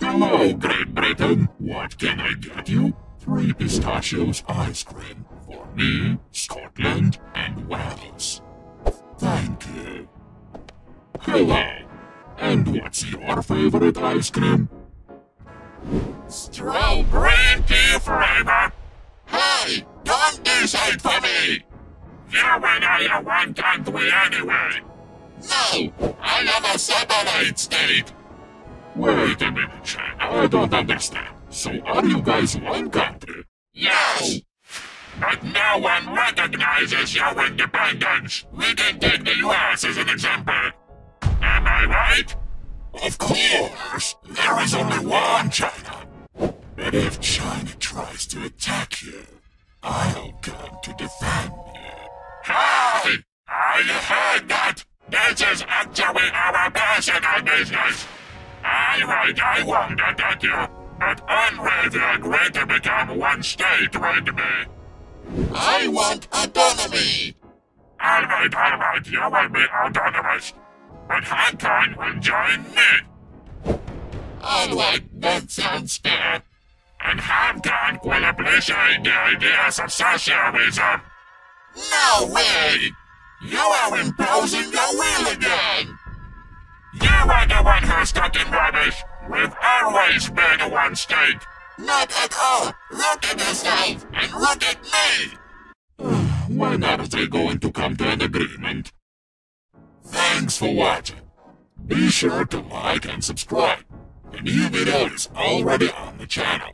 Hello, Great Britain. What can I get you? Three pistachios ice cream for me, Scotland, and Wales. Thank you. Hello. And what's your favorite ice cream? Strawberry tea flavor. Hey, don't decide for me. You and I are one country anyway. No, I am a separate state. Wait a minute. I don't understand. So are you guys one country? Yes. But no one recognizes your independence. We can take the US as an example. Am I right? Of course. There is only one China. But if China tries to attack you, I'll come to defend you. Hey! I heard that! This is actually our personal business! I won't attack you, but only if you agree to become one state with me. I want autonomy! Alright, alright, you will be autonomous. But Hong Kong will join me. Alright, that sounds fair. And Hong Kong will appreciate the ideas of socialism. No way! You are imposing one talking rubbish. We've always been one state. Not at all. Look at yourself and look at me. when are they going to come to an agreement? Thanks for watching. Be sure to like and subscribe. A new video is already on the channel.